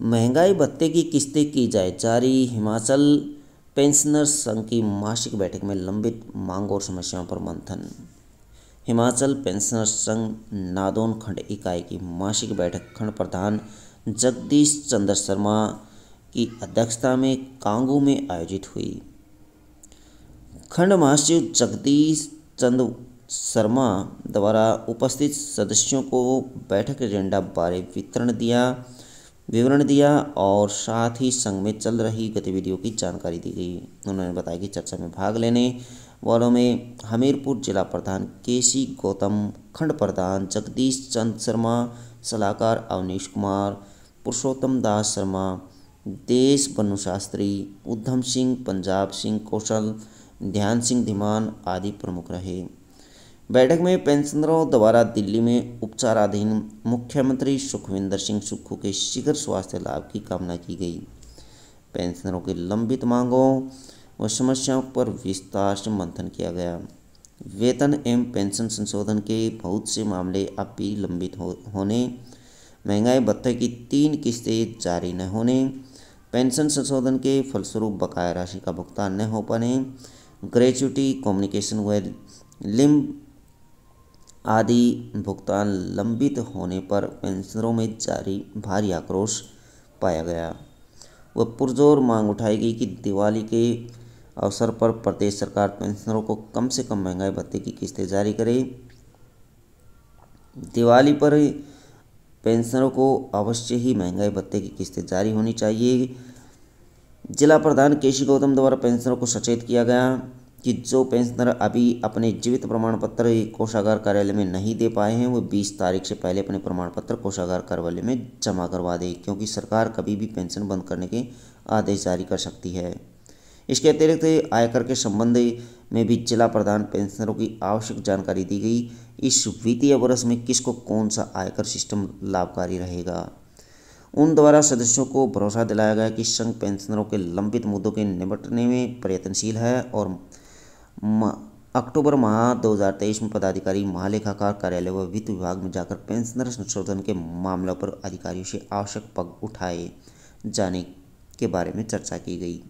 महँगाई भत्ते की किस्तें की जाए, जारी हिमाचल पेंशनर्स संघ की मासिक बैठक में लंबित मांग और समस्याओं पर मंथन। हिमाचल पेंशनर्स संघ नादौन खंड इकाई की मासिक बैठक, खंड प्रधान जगदीश चंद्र शर्मा की अध्यक्षता में कांगू में आयोजित हुई। खंड महासचिव जगदीश चंद्र शर्मा द्वारा उपस्थित सदस्यों को बैठक एजेंडा बारे वितरण दिया। विवरण दिया और साथ ही संघ में चल रही गतिविधियों की जानकारी दी गई। उन्होंने बताया कि चर्चा में भाग लेने वालों में हमीरपुर जिला प्रधान केसी गौतम, खंड प्रधान जगदीश चंद शर्मा, सलाहकार अवनीश कुमार, पुरुषोत्तम दास शर्मा, देश बनु शास्त्री उद्धम सिंह, पंजाब सिंह कौशल, ध्यान सिंह धीमान आदि प्रमुख रहे। बैठक में पेंशनरों द्वारा दिल्ली में उपचाराधीन मुख्यमंत्री सुखविंदर सिंह सुक्खू के शीघ्र स्वास्थ्य लाभ की कामना की गई। पेंशनरों की लंबित मांगों व समस्याओं पर विस्तार से मंथन किया गया। वेतन एवं पेंशन संशोधन के बहुत से मामले अब भी लंबित हो, होने महँगाई भत्ते की तीन किस्तें जारी न होने पेंशन संशोधन के फलस्वरूप बकाया राशि का भुगतान न हो पाने ग्रेचुटी कम्युनिकेशन व लिम्ब आदि भुगतान लंबित होने पर पेंशनरों में जारी भारी आक्रोश पाया गया। वह पुरजोर मांग उठाई गई कि दिवाली के अवसर पर प्रदेश सरकार पेंशनरों को कम से कम महँगाई भत्ते की किस्तें जारी करे। दिवाली पर पेंशनरों को अवश्य ही महँगाई भत्ते की किस्तें जारी होनी चाहिए। जिला प्रधान केशी गौतम द्वारा पेंशनरों को सचेत किया गया। कि जो पेंशनर अभी अपने जीवित प्रमाण पत्र कोषागार कार्यालय में नहीं दे पाए हैं, वो 20 तारीख से पहले अपने प्रमाण पत्र कोषागार कार्यालय में जमा करवा दें, क्योंकि सरकार कभी भी पेंशन बंद करने के आदेश जारी कर सकती है। इसके अतिरिक्त आयकर के संबंध में भी जिला प्रधान पेंशनरों की आवश्यक जानकारी दी गई। इस वित्तीय वर्ष में किसको कौन सा आयकर सिस्टम लाभकारी रहेगा? उन द्वारा सदस्यों को भरोसा दिलाया गया कि संघ पेंशनरों के लंबित मुद्दों के निपटने में प्रयत्नशील है और अक्टूबर माह 2023 में पदाधिकारी महालेखाकार कार्यालय व वित्त विभाग में जाकर पेंशनर संशोधन के मामलों पर अधिकारियों से आवश्यक पग उठाए जाने के बारे में चर्चा की गई।